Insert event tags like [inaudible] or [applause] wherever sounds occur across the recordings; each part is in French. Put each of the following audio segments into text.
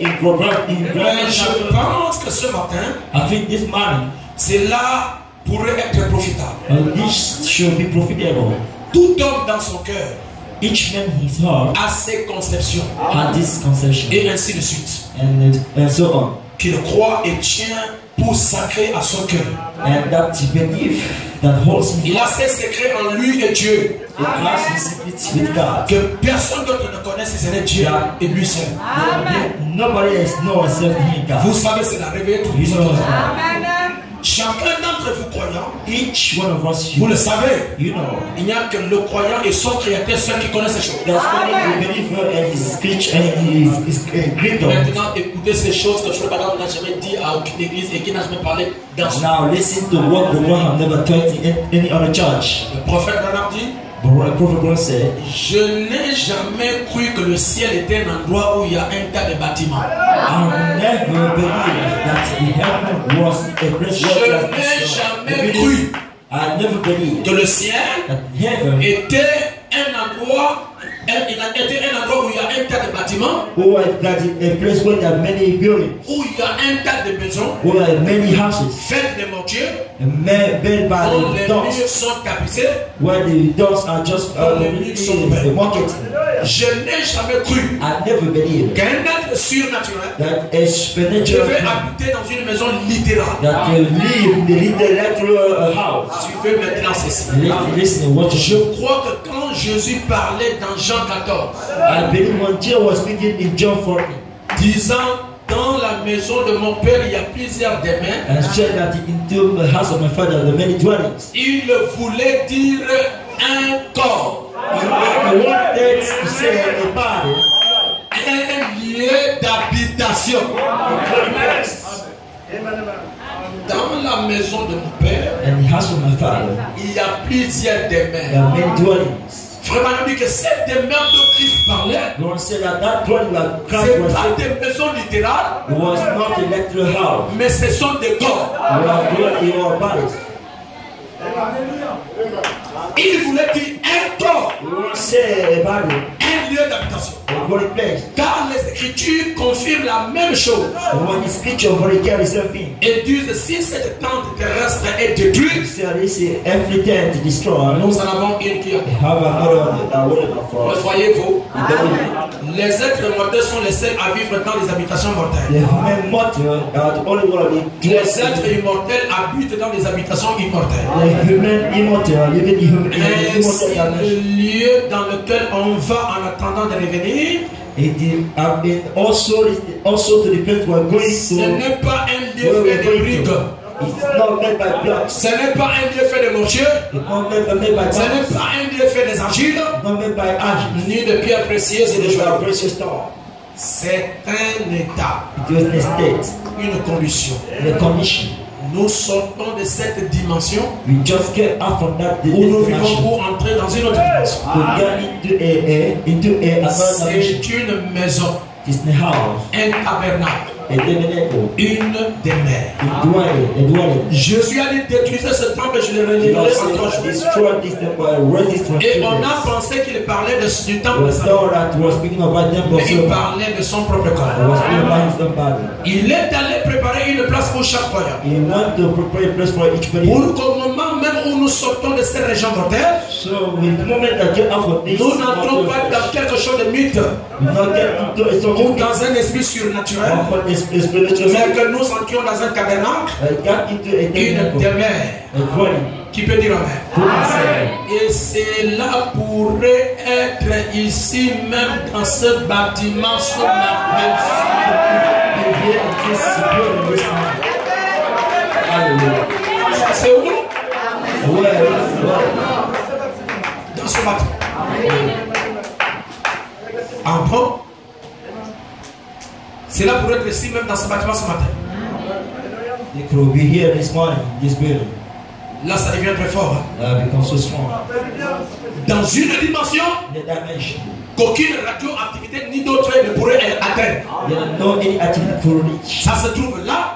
Mais Proverbs je pense que ce matin, I think this morning, cela pourrait être profitable. uh, this should be profitable. Tout homme dans son cœur Each man his heart a ses conceptions. had this conception, Et ainsi de suite. and, and so on. Qu'il croit et tient pour sacré à son cœur. And that he believe that holds in Il a ses secrets en lui et Dieu. with God. Que personne d'autre ne connaisse ce n'est Dieu et lui seul. Nobody else knows except him, Vous God. savez, c'est la know, Chacun d'entre vous each one of us, vous you, le savez, you know, il n'y a que le croyant et son créateur seul qui connaissent ces choses. there's only the believer and his speech and his, his great God. Maintenant, écoutez ces choses que Frère Branham n'a jamais dit à aucune église et qui n'a jamais parlé dans. Now listen to what the have never taught in any other church. Le prophète dit the prophet God said, Je n'ai jamais cru que le ciel était un endroit où il y a un tas de bâtiments. I never believed that the heaven was a place Je where n'ai jamais cru I never believed que le ciel that heaven était un endroit, il a été un endroit où il y a un tas de bâtiments, or that is a place where there are many buildings, où il y a un tas de maisons where there are many houses, faites de mortier, and ma- built by dont les the murs sont tapissés. where the doors are just uh, the market. Je n'ai jamais cru I never believed qu'un être surnaturel that a supernatural habiter dans une maison littérale. that they live in the literal uh, house. Suivez maintenant ceci. Listen, Je crois que quand Jésus parlait dans Jean 14, I believe when was speaking in John 14 disant dans la maison de mon père il y a plusieurs demeures, and said that into the house of my father many dwellings. il voulait dire un corps, He wanted to say a body, un lieu d'habitation. Dans la maison de mon père, and the house of my father il y a plusieurs there demeures. are many dwellings. Frère dit que cette demeure dont Christ parlait, Lord said that that dwelling that ce Christ n'est was pas des maisons littérales, was not house. mais ce sont des corps. Il voulait dire un corps, un lieu d'habitation. Car les Écritures confirment la même chose. Et disent si cette tente terrestre est détruite, nous en avons une qui a. Voyez-vous, les êtres mortels sont les seuls à vivre dans les habitations mortelles. Les êtres immortels habitent dans les habitations immortelles. Ainsi, immortal le lieu dans lequel on va en attendant de revenir, It is it also also to the place we're going ce n'est pas un lieu fait de briques. Ce n'est pas un lieu fait de mortier. Ce n'est pas un lieu fait des argiles, ni de pierres précieuses et de. C'est un état, une condition. Nous sortons de cette dimension We just get out from that où nous vivons pour entrer dans une autre dimension. C'est une maison, It's the house, un tabernacle, une demeure. a dwelling, a dwelling. Jésus a dit détruisez ce temple, je le You relèverai know, en trois jours. Et on a pensé qu'il parlait de- du temple de Salomon. Mais il parlait de son propre corps. Il est allé préparer une place pour chaque croyant. Pour qu'au moment nous sortons de ces régions mortelles, So, nous n'entrons pas dans quelque chose de mythe ou dans un esprit surnaturel, mais que nous entrions dans un tabernacle, une demeure. Qui peut dire Amen? Et cela pourrait être ici même dans ce bâtiment sur la that? And here in this building this morning. Hallelujah. C'est où? Dans ce bâtiment. Ah bon Cela pourrait être ici même dans ce bâtiment ce matin. Could be here this morning, this building. Là, ça devient très fort. hein. Uh, so strong. Dans une dimension qu'aucune radioactivité ni d'autre ne pourrait atteindre. No. Ça se trouve là.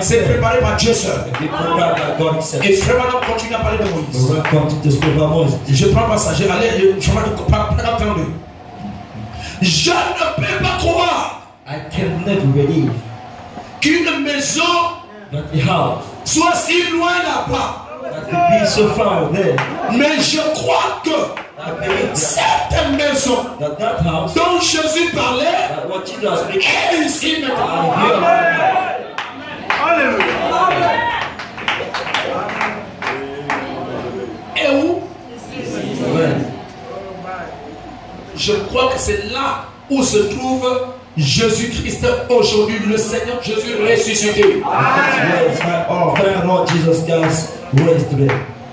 C'est préparé par Dieu seul. Et Frère Madame continue à parler de Moïse. Je prends pas ça. Je vais aller. Je vais pas attendre. Je ne peux pas croire. Qu'une maison soit si loin là-bas. Mais je crois que cette maison dont Jésus parlait est ici maintenant. Et où? Je crois que c'est là où se trouve Jésus-Christ aujourd'hui, le Seigneur Jésus ressuscité.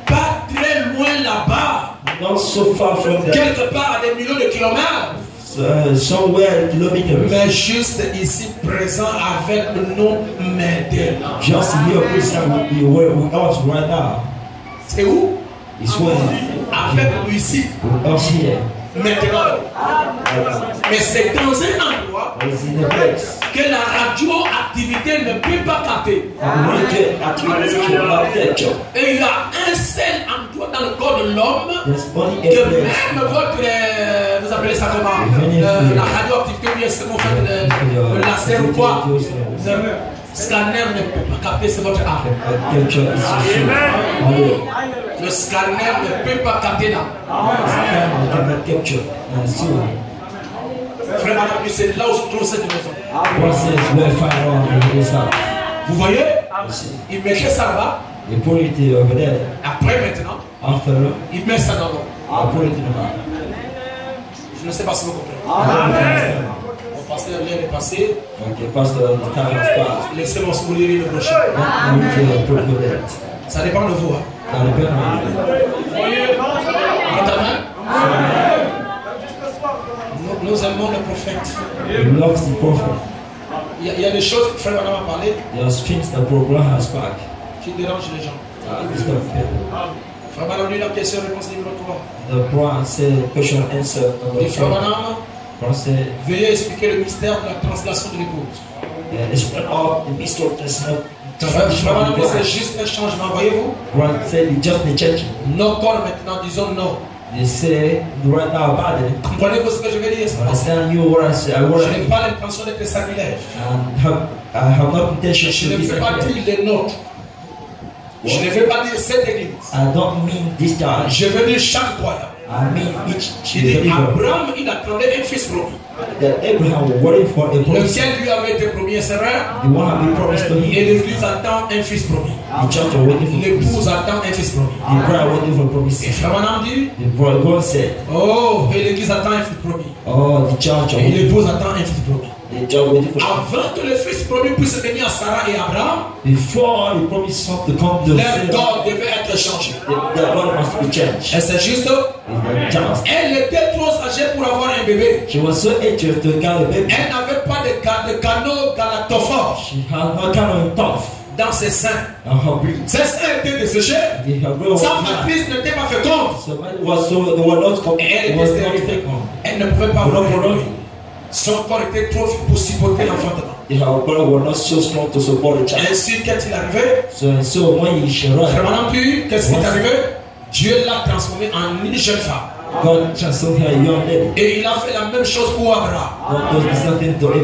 Pas très loin là-bas, quelque part à des millions de kilomètres, uh, somewhere kilometers. mais juste ici présent avec nous maintenant. Just here, where we are right now. C'est où? It's where Avec nous ici, we are here. maintenant. Mais c'est dans un endroit que la radioactivité ne peut pas activity to architecture. Et il y a un seul endroit dans le corps de l'homme que même votre, euh, ça comment Euh. La radioactivité, ou bien ce qu'on fait, le, laser ou quoi Le scanner ne peut pas capter, c'est votre Only Le scanner ne peut pas capter là. see. Frère Madame, c'est là où se trouve cette maison. Vous voyez? Il mettait ça là-bas. There. Après maintenant, il met ça dans l'eau. I put it in the mouth. Je ne sais pas si vous comprenez. I don't understand. Mon pasteur the time has passed. Laissez-moi si vous lire le prochain. Appropriate. Ça dépend de vous. Hein. Notamment, nous, nous aimons le prophète. He loves the prophet. Il y, a, il y a des choses que Frère Madame a parlé There's things that prophet has back. qui dérangent les gens. Uh. Frère Madame, lui, la question réponse numéro 3. The Quran said question answer veuillez expliquer le mystère de la translation de l'épouse. Madame, c'est juste un changement, voyez-vous. Nos corps maintenant, disons non. Say right now about it. Comprenez-vous ce que je veux dire? Understand you what I say. I what Je n'ai pas l'intention d'être sacrilège. and have I have no intention Je ne veux pas dire les nôtres. Je ne veux pas dire cette église. I don't mean this church. Je veux dire chaque croyant. I mean each believer. Abraham, il attendait un fils promis. That Abraham was waiting for a promise. Lequel lui avait été promis, c'est vrai? The one had been promised to Et l'église attend un fils promis. The church waiting for. L'épouse attend un fils promis. The bride waiting for promise. Et Frère Madame dit The bride God said, Oh, et l'église attend un fils promis. Oh, the church are Et l'épouse attend un fils promis. Avant que le fils promis puisse venir à Sarah et Abraham, Before the promise son to come to leur corps devait être changé. Et c'est juste, elle était trop âgée pour avoir un bébé. She was so anxious to get a baby. Elle n'avait pas de, de canaux galatophore She had no kind of tough dans ses seins. Ses seins étaient desséchés. Sa matrice n'était pas féconde. Elle était stérile. Elle ne pouvait pas avoir. Son corps était trop pour supporter l'enfantement. Child. Ainsi, qu'est-il arrivé So so Madame Pu, qu'est-ce qui est arrivé? Dieu l'a transformée en une jeune femme. God transformed her a young lady. Et il a fait la même chose pour Abraham.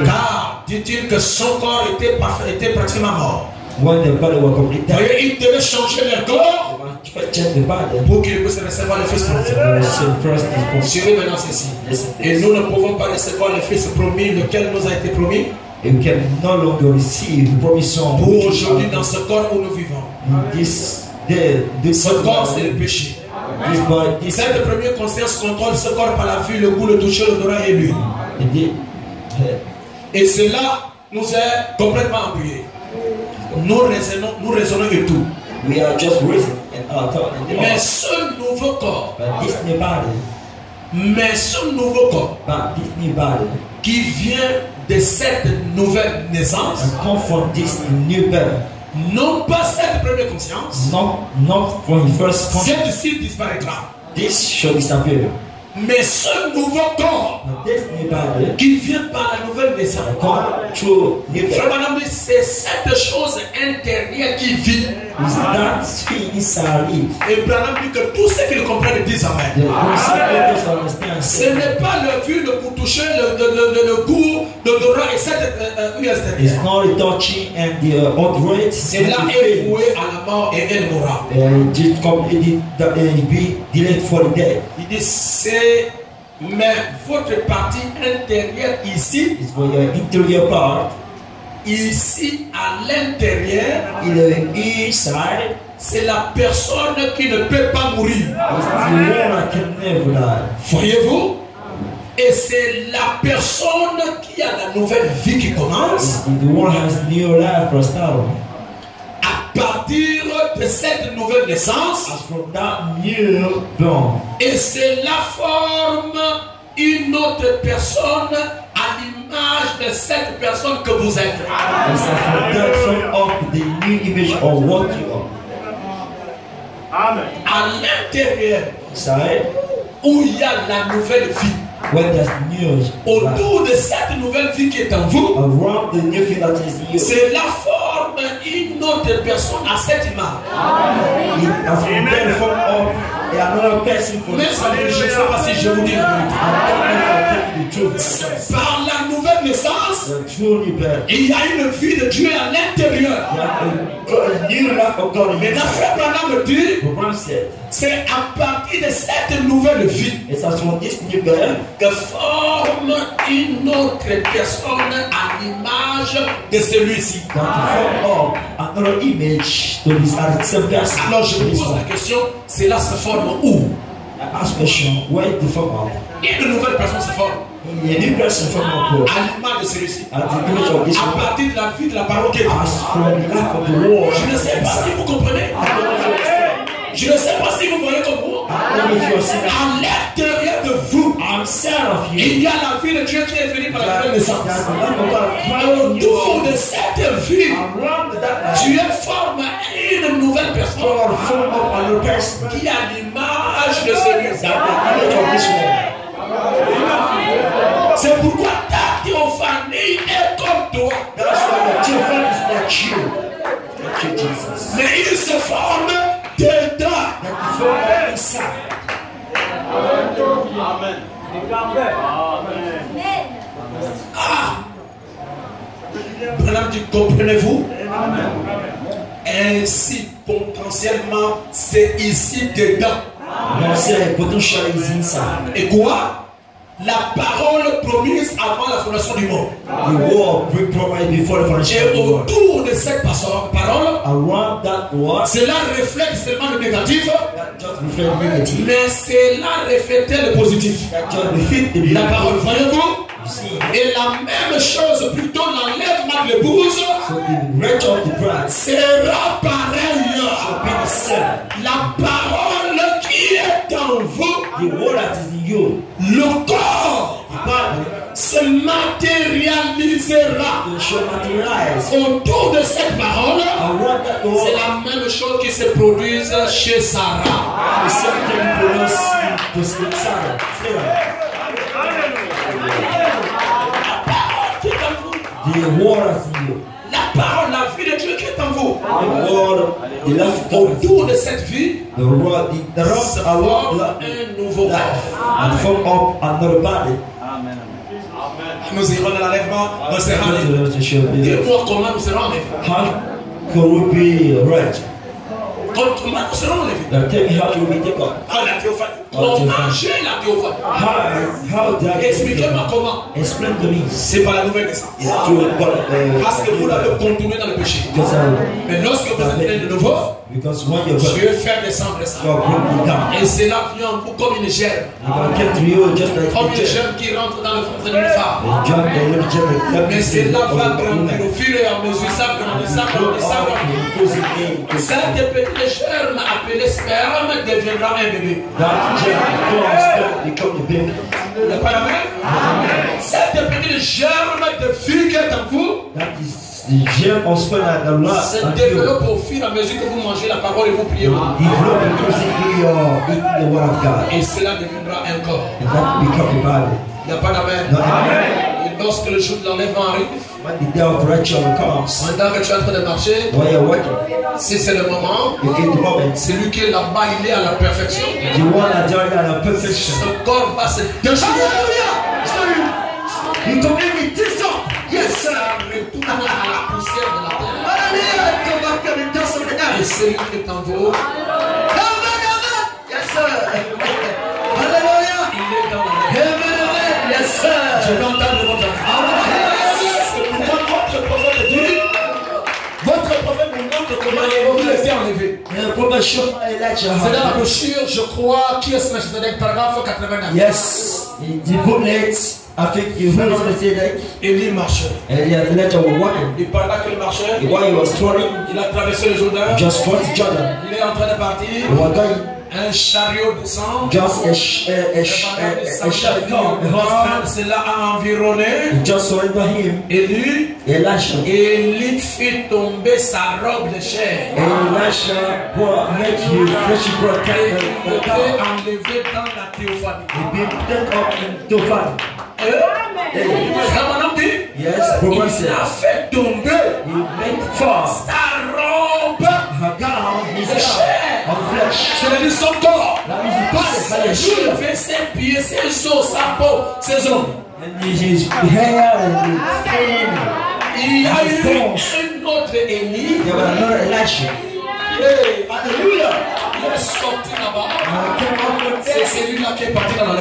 Car, dit-il que son corps était, parfait, était pratiquement mort. When the body was complete, Vous they voyez, il devait changer leur corps the pour qu'il puisse recevoir le Fils promis. Suivez maintenant ceci. Et nous ne pouvons pas recevoir le Fils promis, lequel nous a été promis, can no longer receive the promise on pour aujourd'hui dans ce corps où nous vivons. this day, this Ce corps, c'est le péché. this body, Et this cette première conscience contrôle ce corps par la vue, le goût, le toucher, l'odorat et indeed. Et cela nous est complètement embrouillé. Nous raisonnons, nous raisonnons et tout. We are just raising and Mais ce nouveau corps, But this new body, mais ce nouveau corps but this new body, qui vient de cette nouvelle naissance, and come from this new birth, non pas cette première conscience, not not from the first conscience. celle-ci disparaîtra. This shall disappear. Mais ce nouveau corps qui vient par la nouvelle naissance, dit, c'est cette chose intérieure qui vit. Et Branham dit que tous ceux qui le comprennent disent Amen. Ce n'est pas le vu, le goût touché, le, le, le, le, goût, l'odorat et cette euh, euh, It's not the touching and the uh, hot rate. Et là est voué à la mort et elle mourra. Il dit, c'est, mais votre partie intérieure ici, part. ici à l'intérieur, In the inside, c'est la personne qui ne peut pas mourir. die. Voyez-vous? Et c'est la personne qui a la nouvelle vie qui commence the one has new life for start. à partir de cette nouvelle naissance. As from that new born, Et cela forme une autre personne à l'image de cette personne que vous êtes. it's a from that from up the new image of what you are. À l'intérieur où il y a la nouvelle vie. When there's news, Autour de cette nouvelle vie qui est en vous, you, cela forme une autre personne à cette image. Mais je ne sais pas si je vous dis la vérité. Par la nouvelle naissance, il y a une vie de Dieu à l'intérieur. Mais la frère Branham me dit, c'est à partir de cette nouvelle vie que forme une autre personne à l'image de celui-ci. Alors je pose la question, cela se forme où? Une nouvelle personne se forme A up à l'image de celui-ci. À partir de la vie de la parole qui est. Je ne sais pas si vous comprenez. Understand. Je ne sais pas si vous voyez comme seeing that. À l'intérieur de vous, il y a la vie de Dieu qui est venue par la nouvelle naissance. there's the life of God crying you Autour de cette vie. Dieu forme une nouvelle personne qui a l'image de celui-ci. C'est pourquoi ta théophanie est comme toi. Mais il se forme dedans. Inside. Ah dit, comprenez-vous? Ainsi, potentiellement, c'est ici dedans. Potential. Et quoi? La parole promise avant la fondation du monde. The word we provided before the foundation Et autour de cette parole, Around that word, cela reflète seulement le négatif, mais cela reflète le positif. La parole, voyez-vous? Et la même chose, plutôt l'enlèvement de l'épouse, sera pareil. La parole The word that is in you, le corps, se matérialisera autour de cette parole. C'est la même chose qui se produit chez Sarah. Sarah. Qui. The word you. La parole, la vie de Dieu qui est en vous. Autour de cette vie, The the, se forme un nouveau corps. and form up another body. Nous irons dans l'enlèvement. Dis-moi comment nous serons enlevés. How could we be right? Comment nous serons enlevés. Now tell me how you will be taken. Ah, la théophanie. Comment j'ai la théophanie How, how Expliquez-moi comment. Explain to me. C'est par la nouvelle naissance. God. Parce que vous Uh, l'avez contourné dans le péché. Mais lorsque vous êtes né de nouveau, because when you're Dieu fait descendre ça. Et cela vient en vous comme une like Comme a une jet. germe qui rentre dans le ventre d'une femme. Mais cela va grandir au fur et à mesure. Ça grandit, ça grandit, ça grandit. Cette petite germe appelée sperme deviendra un bébé. Pas la même Cette petite germe de vie qui est en vous That the Lord se développe au fur et à mesure que vous mangez la parole et vous priez. Develop increasingly your eating the word of God. Et cela deviendra un corps. And that become a body. Il n'y a pas d'amen. No, amen. Et lorsque le jour de l'enlèvement arrive, When the day of rapture comes, pendant que tu es en train de marcher, you're si c'est le moment, if it's the moment, celui qui est là-bas, il est à la perfection. the one that you're at a perfection. Son corps va se déchirer. À la poussière de la terre. Et celui qui est en vous, Amen, amen. Yes, sir. Hallelujah. il est dans la. Yes, Je sir. vais entendre votre C'est dit il dans la brochure, je crois, qui est ce Melchizedek, paragraphe 89. Yes, the booklet, I think you heard me say that. Élie marchait. And was walking. Et pendant qu'il marchait, While he was touring, il a traversé le Jourdain. just crossed Jordan. Il est en train de partir. Un chariot descend. just a, sh- a, a, sh- a, a, a shot come, a horseman. Cela a environné Just surrender him. Élie. Elisha. Élie fit tomber sa robe de chair. Elisha brought, make you fresh brought Et il était enlevé dans la théophanie. He been taken up in yes, Il a fait tomber sa robe. Her gown, his gown of flesh. C'est-à-dire son corps. That is the body, by the Ses shoe. cheveux, ses pieds, ses os, sa peau, ses ongles. And his hair and his skin. Il y a eu un autre Élie. There was another Elisha. Hey, Alléluia. C'est celui-là qui est parti dans la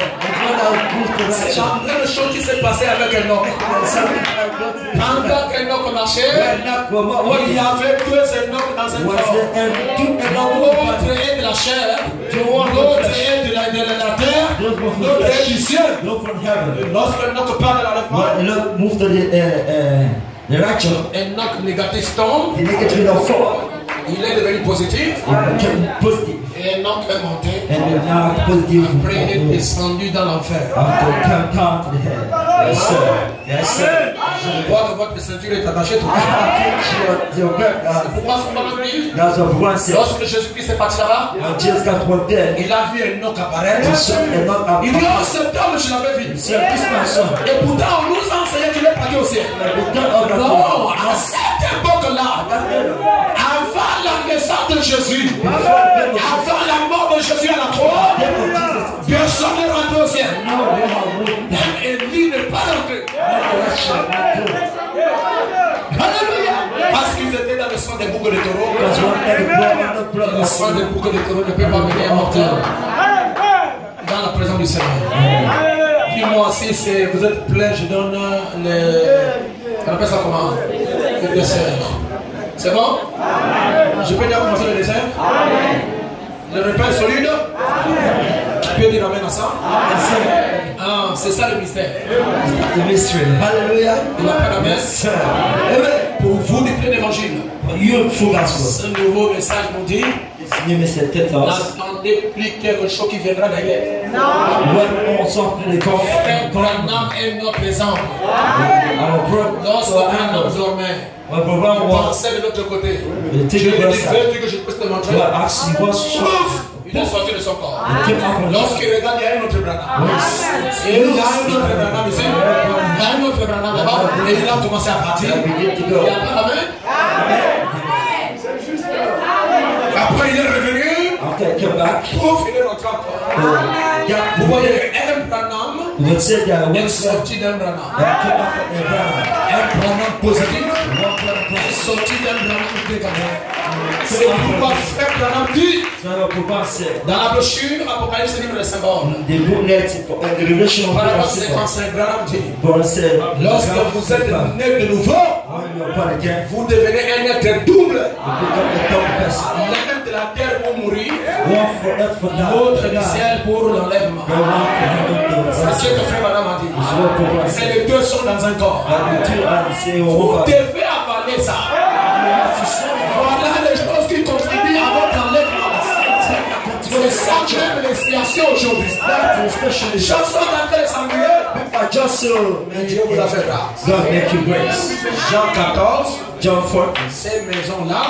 C'est la même chose qui s'est passée avec un homme. Pendant homme marchait, il y avait deux Enoch dans un corps. L'autre est de la chair, l'autre est de la, de la- la terre, l'autre est du ciel. Lorsque Enoch parle de the rapture. Enoch négatif tombe, Il est devenu positif, positive. et est monté. Après, il est descendu dans l'enfer. Yes, sir. Yes, sir. Je vois que votre ceinture est attachée tout your back. Uh, Pourquoi. Lorsque Jésus-Christ est parti là-bas, il a vu Enoch apparaître. he saw and not a Il dit, oh, cet homme, je l'avais vu. Et pourtant, on nous enseignait qu'il est parti au ciel. Non, à cette époque-là, avant la naissance de Jésus, avant la mort de Jésus à la croix, personne n'est rentré au ciel. Même Élie n'est pas rentré. Alléluia. Parce qu'ils étaient dans le sang des boucs de taureau. Le sang des boucs de taureau ne peut pas venir un mortel dans la présence du Seigneur. Dis-moi si vous êtes plein, je donne les. On appelle ça comment? Le dessert. C'est bon? Je peux déjà commencer le dessert? Le repas est solide? Dire amen à ça Ah, c'est ça le mystère. Hallelujah. Il n'a pas d'amen. Sir. Amen. Pour vous, full gospel. Ce nouveau message nous dit us n'attendez plus quelque chose qui viendra derrière. Branham est notre exemple. dormait, pensait de l'autre côté. Je lui dis, veux-tu que je puisse te montrer? God asked he was so Pouf Il est sorti de son corps. Lorsqu'il regarde, il y a un autre Branham. Yes. Et il y a un autre Branham ici. Il y a un autre Branham là-bas. Et il a commencé à partir. Il go. y a pas Amen. Après, il est revenu. Pouf, il est rentré encore. Vous voyez, un would say that est sorti d'un Abraham. Un Branham positif est sorti d'un négatif. C'est pourquoi frère Branham dit dans la brochure Apocalypse livre des symboles. uh, of Paragraphe God. 55, Branham dit Lorsque vous êtes né de nouveau, again, vous devenez un être double. L'autre du ciel pour l'enlèvement. C'est ce que frère Branham a dit. Said. les deux sont dans un corps. Vous devez avaler ça. Voilà les choses qui contribuent à votre enlèvement. C'est ça que j'aime l'expiation aujourd'hui. Les gens sont en. Are just so. Mais Dieu vous a fait grâce. God make you grace. Jean 14, John 14. ces maisons-là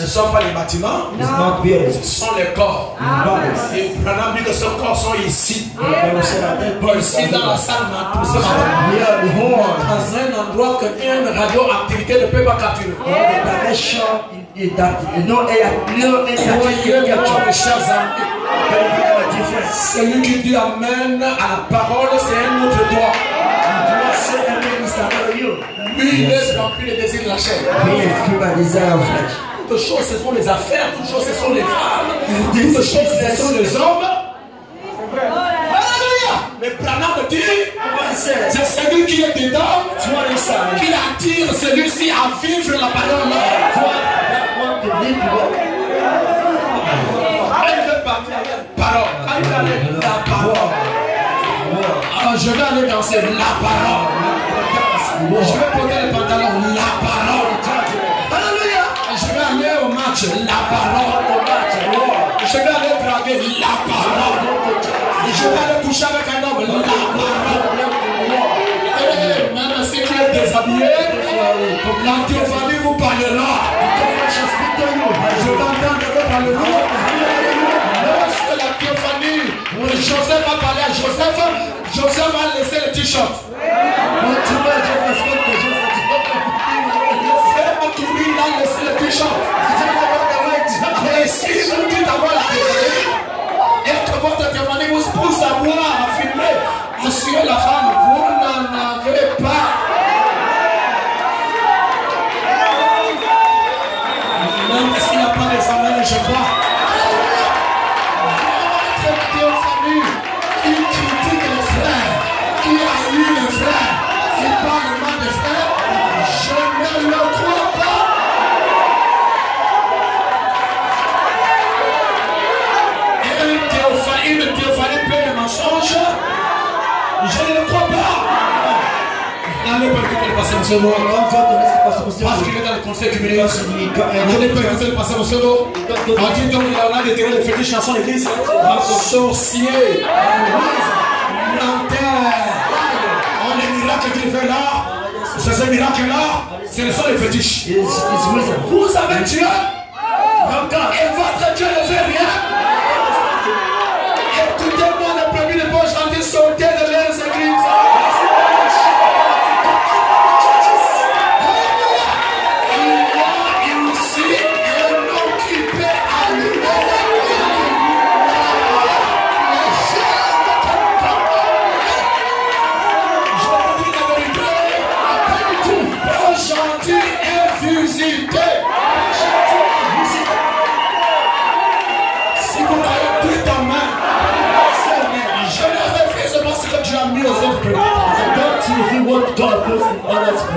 ne sont pas les bâtiments, ce sont les corps. Et Branham dit que ces corps sont ici. Ici dans la salle ce matin. Dans un endroit que une radioactivité ne peut pas capturer. the direction is that no air, no air can Croyez-moi, capture. mes chers amis, But we have a difference. Celui qui dit Amen à la parole, c'est un autre droit. Lui, il est rempli des désirs de la chair. Toutes choses, ce sont les affaires, toutes choses, ce sont les femmes, toutes choses, ce sont les hommes. Alléluia! Mais Branham dit, God says, c'est celui qui est dedans qui attire celui-ci à vivre la parole. One that want to live with Quand il veut partir avec la parole, aller la parole, alors je vais aller danser la parole. Je vais porter les pantalons, la parole. Alléluia! Je vais aller au match, la parole. Je vais aller draguer, la parole. Je vais aller coucher avec un homme, la parole. Et même si tu es déshabillé, la vous parlera. Je vais entendre vous parler. Joseph a parlé à Joseph, Joseph a laissé le t-shirt. Joseph a tourné, il a laissé le t-shirt. Et si vous dites avoir la et que votre théophanie vous pousse à filmer, suivre la femme, vous n'en avez pas. Pas je. Le. Parce qu'il est dans le conseil pas écouté le. On dit donc il a déterré les fétiches chansons l'église. Sorcier. Menteur. On est miracles qu'il fait là. C'est ce miracle-là. Ce sont les fétiches. Vous avez Dieu? Et votre Dieu ne fait rien.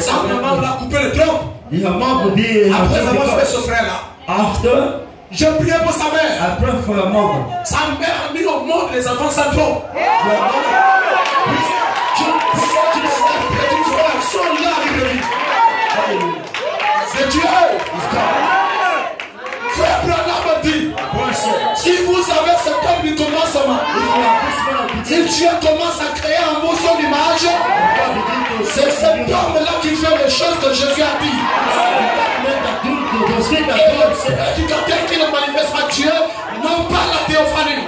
Sa maman l'a coupé le trompe. Après avoir fait ce frère-là, After? je priais pour sa mère. Pray for your mother. Sa mère a mis au monde les enfants sans sont là à Libreville. C'est Dieu. Frère si vous avez ce homme du commencement, si Dieu commence à créer en vous son image, c'est cet homme-là qui fait les choses que Jésus a dit. Et le prédicateur qui ne manifeste pas Dieu, non pas la théophanie.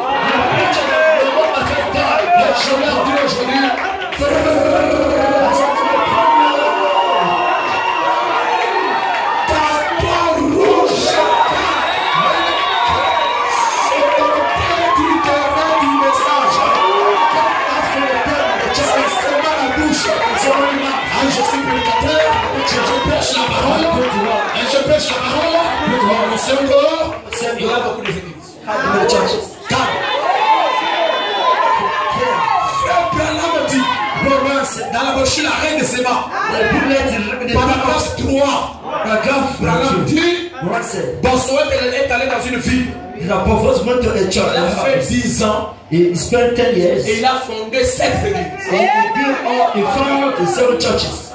Je prêche la parole. Et je prêche la parole au Saint-Gor. Il y a beaucoup d'églises. Frère dans la brochure la reine de Séba, paragraphe 3, Branham dit Bossuet est allé dans une ville. Il a fait 10 ans. He spent 10 years. Et il a fondé 7 églises. He churches.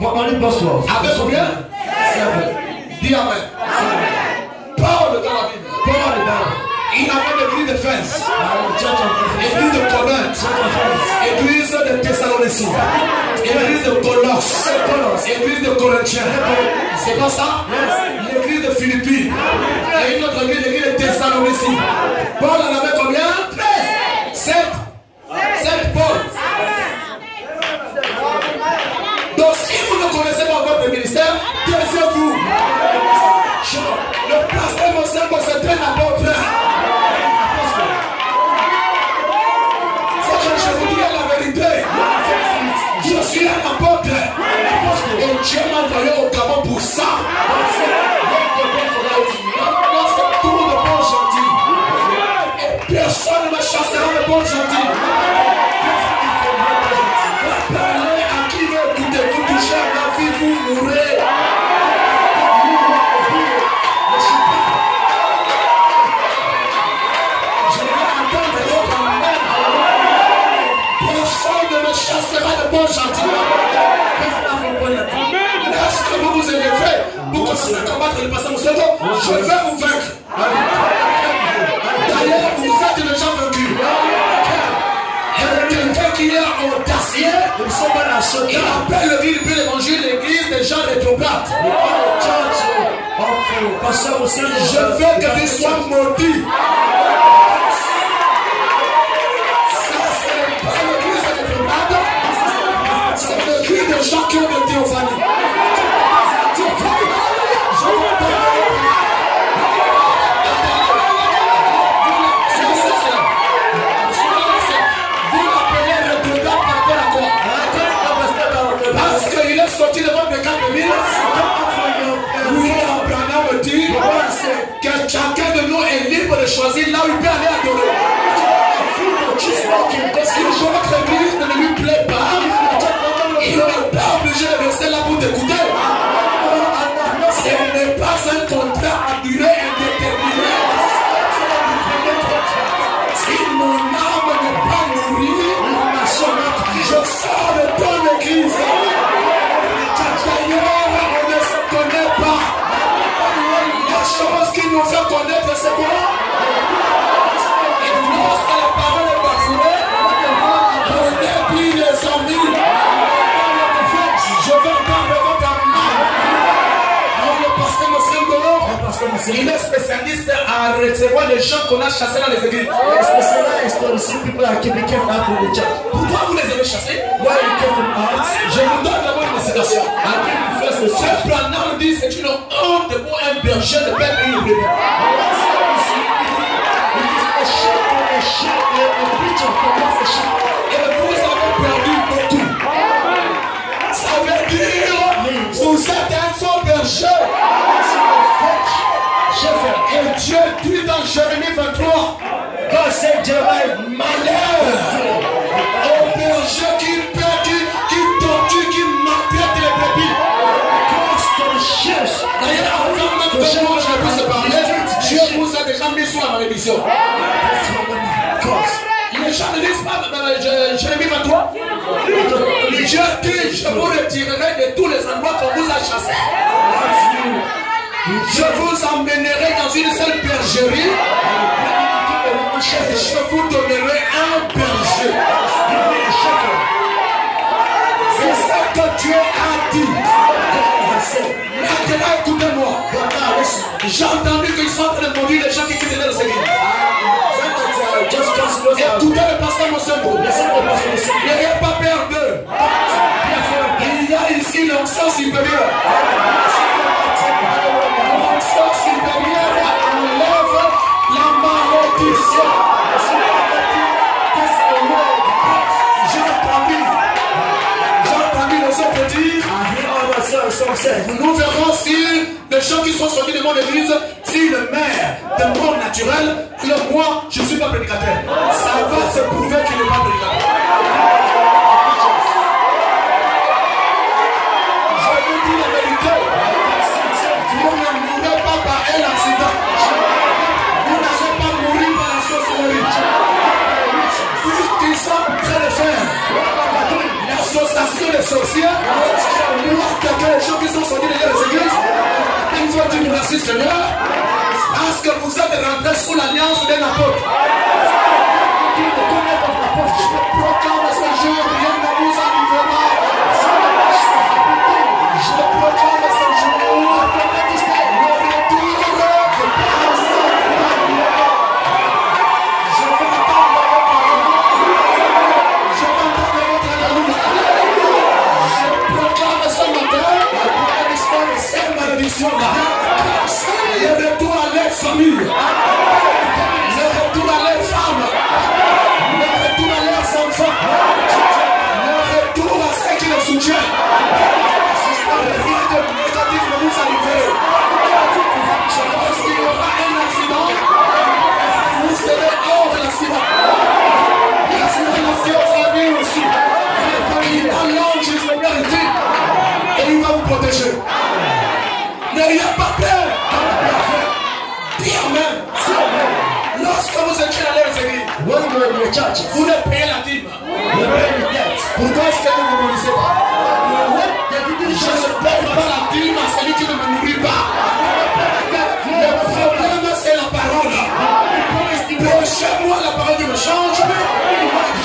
Only Bosworth. avec combien? Seven. Dis Amen. Paul dans la Bible. The Bible. Il avait l'église de church of l'église de Corinthe, église de Thessaloniciens, église de Colosse, église de Corinthiens. C'est pas ça? L'église de Philippines. Et une autre église, l'église de Thessaloniciens. Paul en avait combien? 7. 7 pasteur Monsengo, c'est je vais vous vaincre. D'ailleurs, vous êtes déjà vaincu. Quelqu'un qui est audacieux, down appelle l'église, l'évangile, l'église des gens church of Pastor Hussein. Je veux que tu sois maudit. Ça, ce n'est pas l'église rétrograde. C'est l'église des gens qui ont des théophanies. Il est spécialiste à recevoir les gens qu'on a chassés dans les églises. People out from the church. Pourquoi vous les avez chassés? Why you kept them out? Je vous donne d'abord une citation. First the Ce Branham dit c'est une honte de voir un berger de belle une brebis. Et vous avez perdu beaucoup. Ça veut dire vous êtes un faux berger. Et Dieu dit dans Jérémie 23, God said, Jeremiah, malheur au berger qui perd, qui, qui torture, qui maltraite les brebis. D'ailleurs, avant même que moi je puisse parler, Dieu vous a déjà mis sous la malédiction. Les gens ne disent pas, je- Jérémie 23, Dieu dit, je vous retirerai de tous les endroits qu'on vous a chassés. Je vous emmènerai dans une seule bergerie. Je vous donnerai un berger. C'est ça que Dieu a dit. Maintenant, écoutez-moi. J'ai entendu qu'ils sont en train de maudire les gens qui quittent les églises. Écoutez le pasteur Monsengo. N'ayez pas peur d'eux. Il y a ici l'onction supérieure. Nous verrons si les gens qui sont sortis de mon église si le maire de monde naturel, que moi, je ne suis pas prédicateur. Ça va se prouver qu'il n'est pas prédicateur. Des sorciers, attaquer les gens qui sont sortis de les églises, ils vont dire merci Seigneur, parce que vous êtes rentrés sous l'alliance d'un apôtre. Je proclame ce jour, rien Churches, vous ne payez la dîme? you pay the debt. Pourquoi est-ce que vous ne me nourrissez pas What Je ne paye pas la dîme à celui qui ne me nourrit pas. Le problème, c'est la parole. Prêchez-moi la parole qui me change.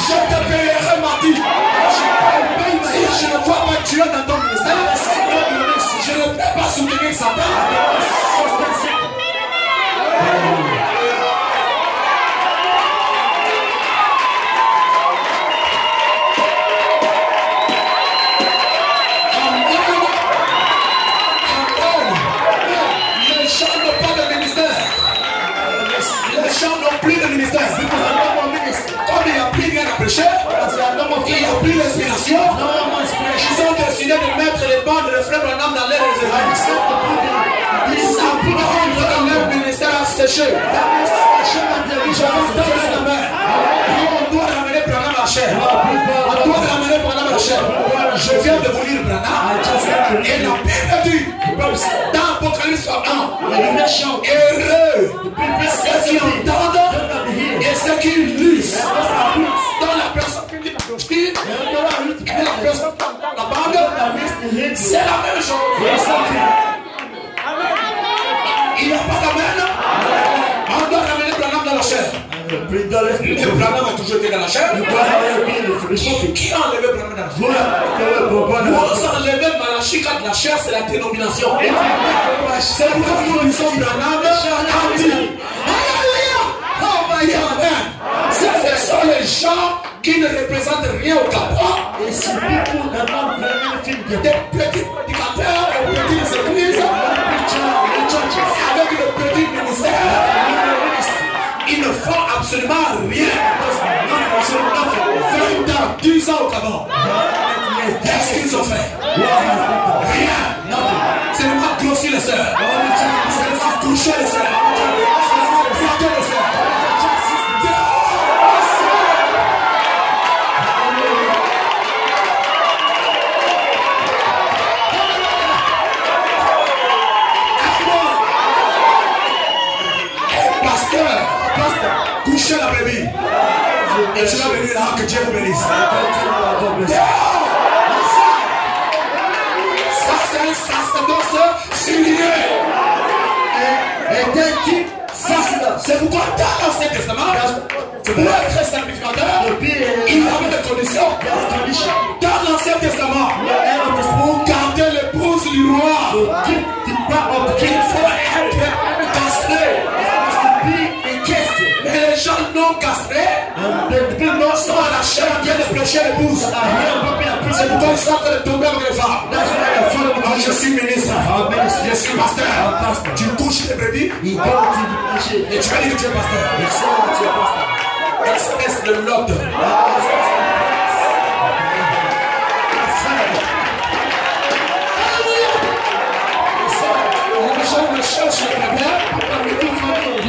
Je te payerai ma dîme. Si je ne vois pas Dieu dans ton ministère, je ne peux pas soutenir Satan. Les séché. On doit ramener. On doit ramener la. Je viens de vous lire Branham. Et la Bible dit, dans Apocalypse 1, heureux ceux qui entendent et ceux qui lisent. Dans la personne qui et la personne qui entend la bande, c'est la même chose. Il n'y a pas d'amène. On doit ramener Branham dans la chair. Et Branham a toujours été dans la chair. Qui a enlevé Branham dans la chair Vous enlevez Malachi quand la chair, c'est la dénomination. C'est pourquoi nous lisons Branham a dit Alléluia. Oh my God. Ce sont les gens qui ne représentent rien au Capra. Des petits prédicateurs, des petites églises, avec le petit ministère. Ils ne font absolument rien. 20 ans, 10 ans au Gabon. Qu'est-ce qu'ils ont fait? Et tu vas venir là, que Dieu vous bénisse. Ça, c'est un sacerdoce signé. C'est pourquoi dans l'Ancien Testament, pour être sacrificateur, il avait des conditions. Dans l'Ancien Testament, les gens non castrés sont à la chair en train de prêcher l'épouse. C'est pourquoi ils sont en train de tomber avec les femmes. Ah, je suis ministre. Je suis pasteur. Tu couches les brebis et tu vas dire que tu es pasteur. Espèce de lot. Les gens ne cherchent cherchent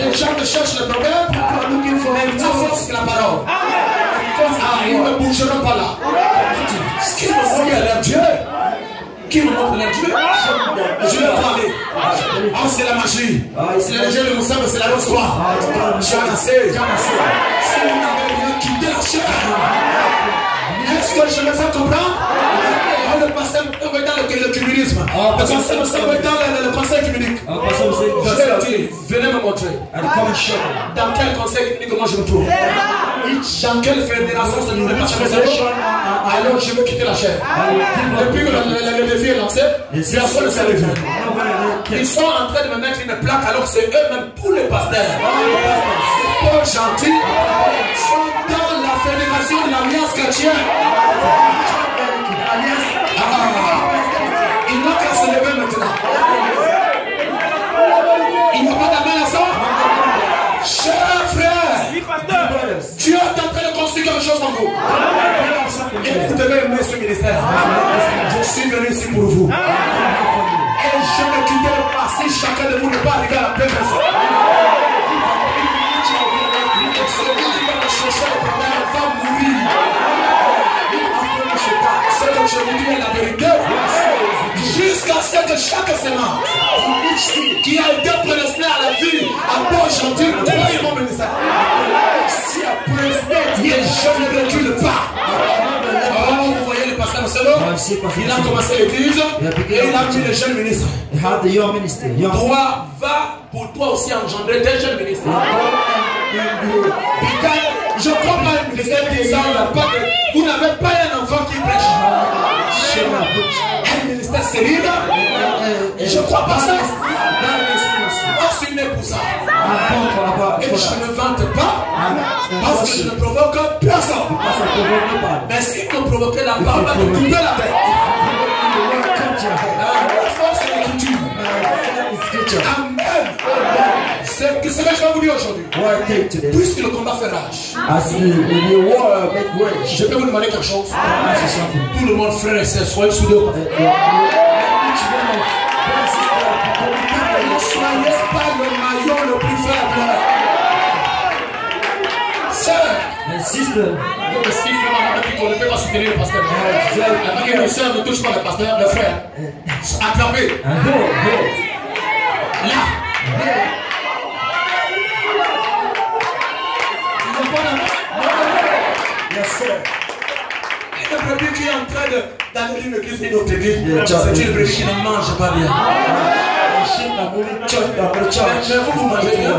les gens me cherchent les problèmes. Mais ma force, c'est la parole. Ah, ils ne bougeront pas là. Qui me montre leur Dieu Qui me montre leur Dieu Je vais parler. Ah, c'est la magie. C'est le Dieu de Moussa, mais c'est la rose toi. J'ai assez. Si vous n'avez rien quitté la chair, est-ce que je me fais comprendre? Ah, Le passé me dans le, le communisme. Le passé me dans le, venez me montrer. Dans quel conseil moi je me trouve Dans quelle fédération se trouve le passé Alors je veux quitter la chair. Depuis que le, défi est lancé, personne ne s'est levé. Ils sont en train de me mettre une plaque alors que c'est eux-mêmes, tous les pasteurs. Paul Gentil sont dans la fédération de l'Alliance chrétienne. Ah, ils n'ont qu'à se lever maintenant. Il n'y a pas d'amen à ça Cher frère, Dieu est en train de construire quelque chose en vous. Et vous devez aimer ce ministère. Je suis venu ici pour vous. Et je ne quitterai pas si chacun de vous ne pas arriver à la pleine maison. Celui qui va me chercher le problème va mourir. Ce que je vous dis est la vérité. Jusqu'à ce que chaque semence qui a été prédestiné à la vie à Paul Gentil croit mon ministère. Et je ne recule pas. Oh, vous voyez le pasteur Marcelo? Il a commencé l'église et il a mis les jeunes ministres. Toi, va pour toi aussi engendrer des jeunes ministres. Putain, je ne crois pas un ministère de- vous n'avez pas un enfant qui prêche. Un ministère sérieux, je crois pas ça. Né pour ça. Et je ne vante pas parce que je ne provoque personne. Mais si me provoquez la parole, va te couper la tête. L'écriture. Amen. C'est que ce que je vais vous dire aujourd'hui. What I take today, Puisque le combat fait rage, as the, the war make rage, je peux vous demander quelque chose? you something. Tout le monde, frère et sœur, soyez soudés. Uh, uh, each one of brother and sister, Ne soyez pas le maillon le plus faible. Sœur, and sister, si vraiment dit qu'on ne peut pas soutenir le pasteur, la vie sœur ne touche pas le pasteur, le frère. Attrapez. go. Là. Il n'y a pas d'amour. Yes, sir. Une brebis qui est en train de- d'aller d'une église autre c'est une brebis qui ne mange pas bien? Mais vous, vous mangez bien?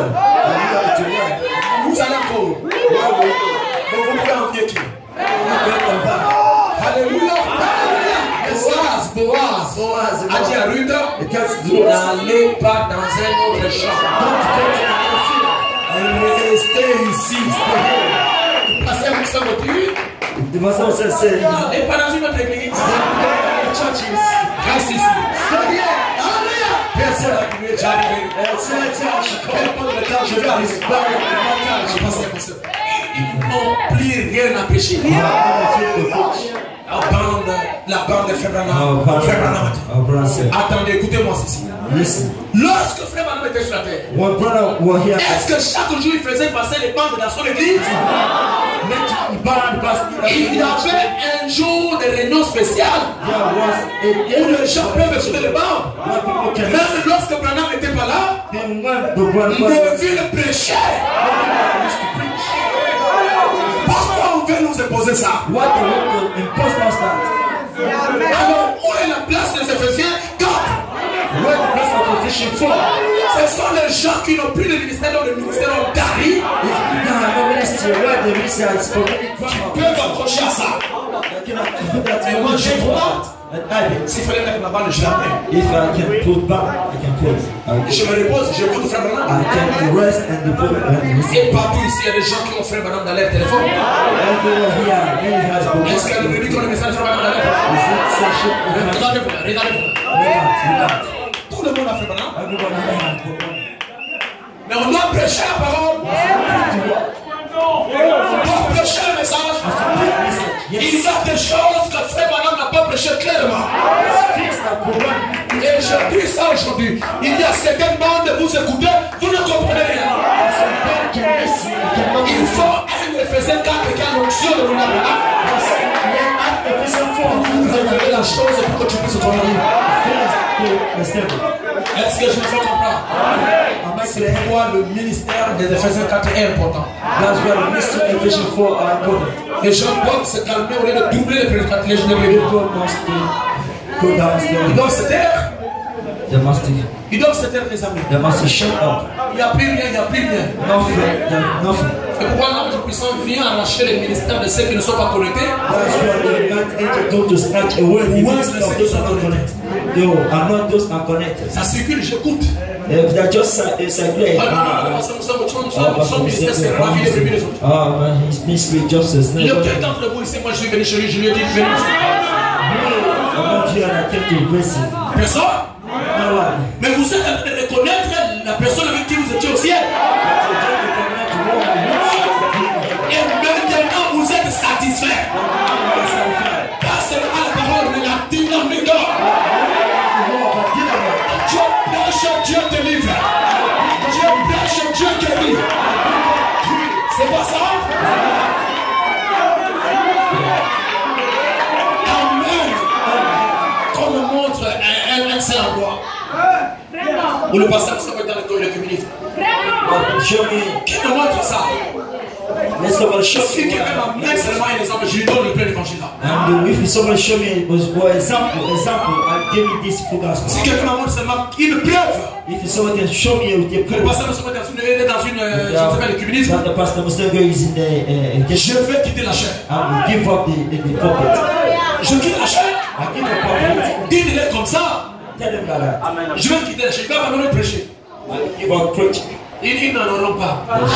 Vous allez encore? Vous vous pouvez envier qui You get them back. Alléluia. Boaz, Boaz, Boaz, a dit à Ruth, It comes to us. n'allez pas dans un autre champ? Restez ici. Que vous savez plus, The pastor said, say, dans une autre église. churches. À ça. Ils n'ont plus rien à pécher. La bande, la bande de Frère Branham. Attendez, écoutez-moi ceci. listen. Lorsque Frère Branham était sur la terre, est-ce que chaque jour il faisait passer les bandes dans son église? Because Il y avait un jour de réunion spéciale. Où les gens peuvent écouter les bandes. Même lorsque Branham n'était pas là, Then when the brother on veut nous imposer ça what they want to impose us that Alors, où est la place des Éphésiens? Where the rest of the position for? Ce sont les gens qui n'ont plus de ministère, dont le ministère dari, the ground peuvent accrocher à ça. Et moi, je crois, s'il fallait mettre ma balle, je la mets. if I can put back I can put Je me repose, j'écoute Frère Branham. I can rest and the Et partout ici, il y a des gens qui ont Frère Branham dans leur téléphone. Est-ce brebis qui ont le message Regardez-vous, regardez-vous. Regarde, Tout le monde a put one. Mais on doit prêcher la parole. On prêcher le message. Il y a des choses que Frère Branham n'a pas prêché clairement. Et je dis ça aujourd'hui. Il y a certaines bandes, vous écoutez, vous ne comprenez rien. Il faut Ephésiens 4 qui a l'onction de la chose pour que tu puisses tomber. Est-ce que je me fais comprendre? C'est pourquoi le ministère des Ephésiens 4 est important. 4. Les gens doivent se calmer au lieu de doubler les prédicateurs. Les gens People must be go They must, Ils doivent se taire, les amis. they must shut up. Il n'y a plus rien, il n'y a plus rien. Nothing, there's nothing. C'est pourquoi l'ange puissant vient arracher les ministères de ceux qui ne sont pas connectés? That's why the night angel go to snatch away the wisdom of those who are not connected? Yo, are not those are connected. Ça circule, j'écoute. If they're just sa- circulating. Ah, parce que nous sommes, nous sommes, nous sommes, nous sommes ministères, c'est la vie des brebis des autres. Man, his ministry justice. Il y a Never. quelqu'un d'entre vous ici, moi je suis venu chez lui, je lui ai dit, venez ici. I'm not here and I came to embrace him. Personne? Mais vous êtes en train de reconnaître la personne avec qui vous étiez au ciel. Et maintenant vous êtes satisfait. Pasteur qui s'appelle dans le cœur de communiste. But show me. Qui me montre ça? Let somebody show Si me. seulement un exemple, je lui donne le plein évangile là. Si quelqu'un seulement une preuve, If can show with le pasteur dans une, dans euh, je ne sais pas, le communisme, that the pastor Mustafa is in the uh, in je vais quitter la chair. I will give up the, the, the pulpit. Je quitte la chair. I give the. Dites-le comme ça. Tell them that I, Je vais quitter la vais abandonner le prêcher. I give up preaching. Ils, ils n'en auront pas. Not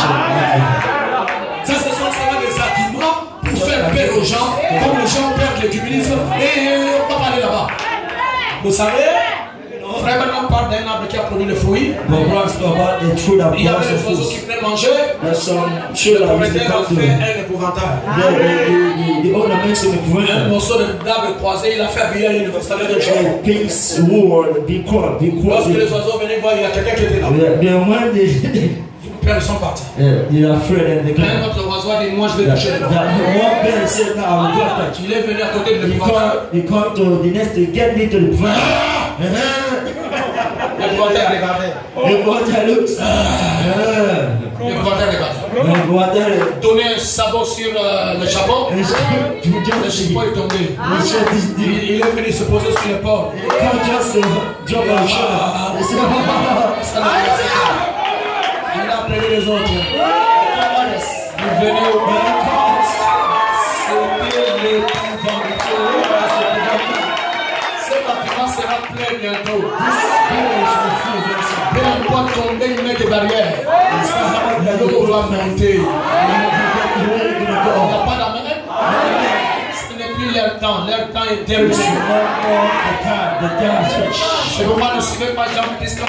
Ça, ce sont seulement des arguments pour faire peur aux gens, comme les gens perdent le communisme. Et on va pas aller là-bas. Vous savez, Branham parle d'un arbre qui a produit le fruit. be. But Ron spoke about the truth that Il y avait des oiseaux qui fruits. venaient manger. Le propriétaire a fait un épouvantail. Un morceau de- d'arbre croisé, il a fait une installé de. Lorsque les oiseaux venaient voir, il y a quelqu'un qui était là. Ils sont partis. Un come. autre oiseau a dit Moi, je vais toucher le that one bear said, "No, I will go and touch." Il est venu à côté de l'épouvantail. The water looks. L'épouvantail regardait. The water. Donner un sabot sur euh, le chapeau. You Le chapeau est tombé. This Il, est venu se poser sur n'a rien fait. Il a appelé les autres. Au C'était l'épouvantail. Ce bâtiment sera plein bientôt. Il met des barrières, monter. Il n'y a pas d'amen. Ce n'est plus leur temps. Leur temps est terminé. C'est pourquoi ne suivez pas quand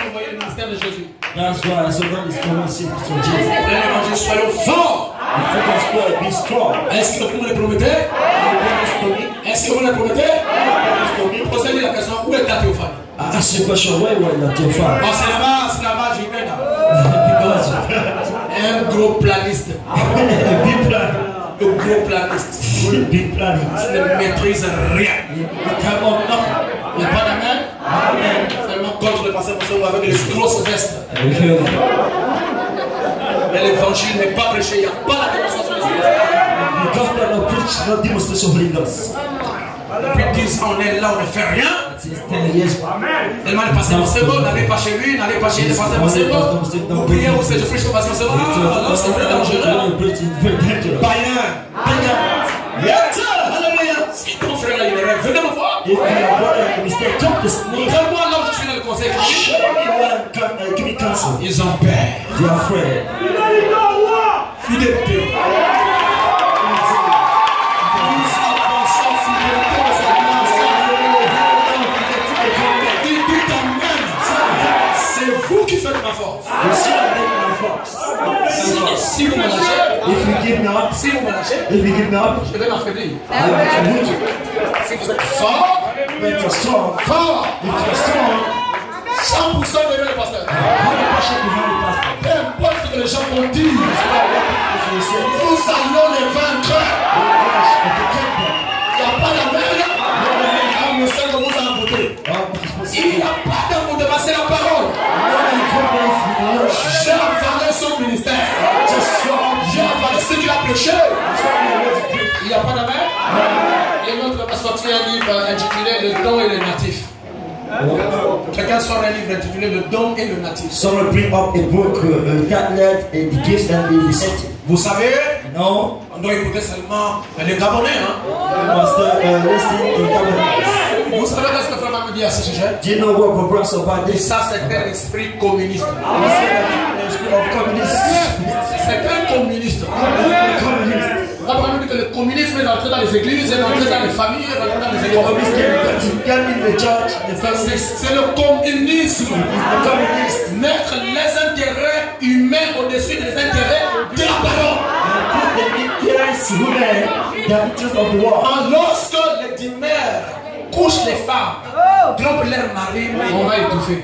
vous voyez le ministère de Jésus? That's why so God is coming to Jesus. Prenez l'évangile, soyons forts. The focus God be strong. Est-ce que vous me le promettez? Est-ce que vous le promettez? Posez-lui la question où est ta théophanie I ask you a question, where were you at your father? C'est là-bas, c'est là-bas, j'y vais là. Because [laughs] Un gros planiste. the big plan, Le gros planiste. the big planning. Il ne maîtrise rien. You come on nothing. Il n'y a pas d'amen. Seulement contre le passé Mousseau avec les grosses vestes. Mais l'évangile n'est pas prêché. Il n'y a pas la démonstration de l'Esprit. The gospel not preach, not demonstration of Ghost. Depuis 10 ans, on est là, on ne fait rien. Since 10 years, Tellement le pasteur Mousseau, n'allez pas chez lui, n'allez pas chez le pasteur Mousseau. Vous priez où c'est, je prie chez le pasteur Mousseau. Ah, alors c'est très dangereux. Païen. Yes, alléluia. Si ton frère a une erreur, venez me voir. If you are brother in mistake, come to me. Montrez-moi là où je suis dans le conseil. Show me one, can- uh, give me counsel. Ils ont peur. Fidélité. Vous ma force. Si vous me lâchez, If you give me up, si vous me lâchez, if you give me up, je vais m'affaiblir. I will weak you. Si vous êtes fort, If you're strong, fort, if you're strong, 100% derrière le pasteur. 100% behind the pastor. Peu importe ce que les gens vont dire, It's not what people will say. nous allons les vaincre. Yes, and to take them. Il n'y a pas. Ah, mais Il n'y a pas d'amendement, c'est la parole. Prêché. Il n'y a pas d'amen. Et l'autre va sortir un livre intitulé Le don et le natif. Quelqu'un sort un livre intitulé Le don et le natif. Someone bring up a book, uh, that led and the gifts and the incentive. Vous savez, No, on doit écouter seulement les Gabonais. Hein? must uh, government. Vous savez ce que Frère me dit à ce sujet? Do you know what about Et this? ça, c'est un esprit communiste. Dans les églises, est entré dans les familles, est entré dans les églises. C'est le communisme. Mettre les intérêts humains au-dessus des intérêts de la parole. Lorsque les dimères couchent les femmes, trompent leur mari, on va étouffer.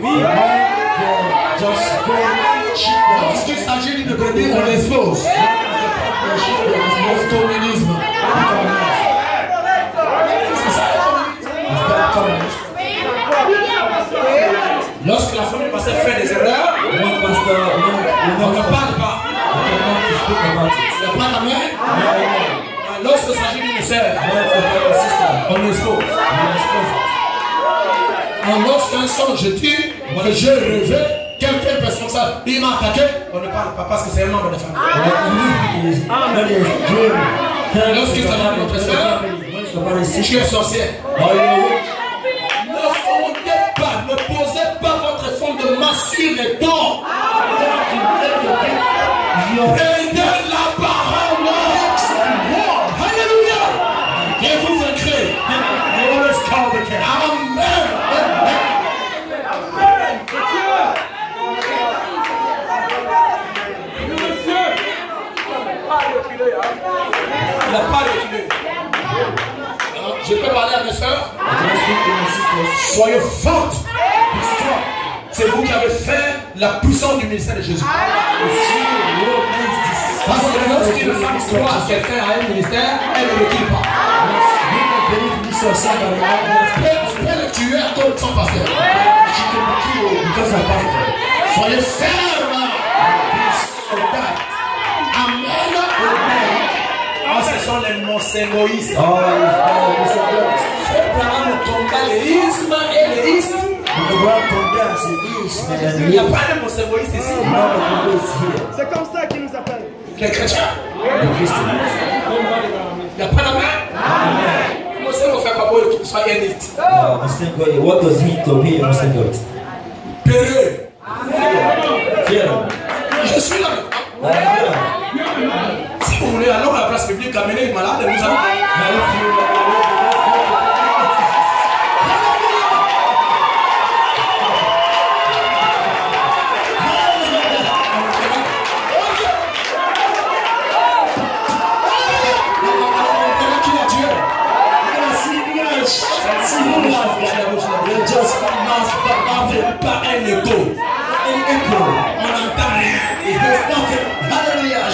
Lorsqu'il s'agit d'une brebis, on l'expose. Le communisme. C'est ça le communisme. Lorsque la famille pasteur fait des erreurs, on ne parle pas. n'y a pas d'amen. Amen. Lorsqu'il s'agit d'une sœur, on expose. Lorsqu'un songe dit que j'ai rêvé, quelqu'un ça, il m'a attaqué, on ne parle pas parce que c'est un membre de famille. When he is, when he is dreaming, tell sur dons. you're Prenez la parole. Alléluia. Et vous vaincrez. Amen. Il n'a pas reculé. Alors, Je peux parler à mes soeurs. Soyez fortes. C'est vous qui avez fait la puissance du ministère de Jésus. Parce que lorsqu'une femme croit à quelqu'un a un ministère, elle ne recule pas. You can believe this or somebody else. Elle peut le tuer à cause de son pasteur? Soyez ferme. Amen. Ah, ce sont les. Oh, combat et Il n'y a pas de ici. C'est comme ça qu'il nous appelle. Les chrétiens. Il n'y a pas d'amen. Fait pas pour qu'il soit élite. Muslim God, what does to be a. Je suis là. Si vous voulez, allons à la place publique, amener une malade, nous allons.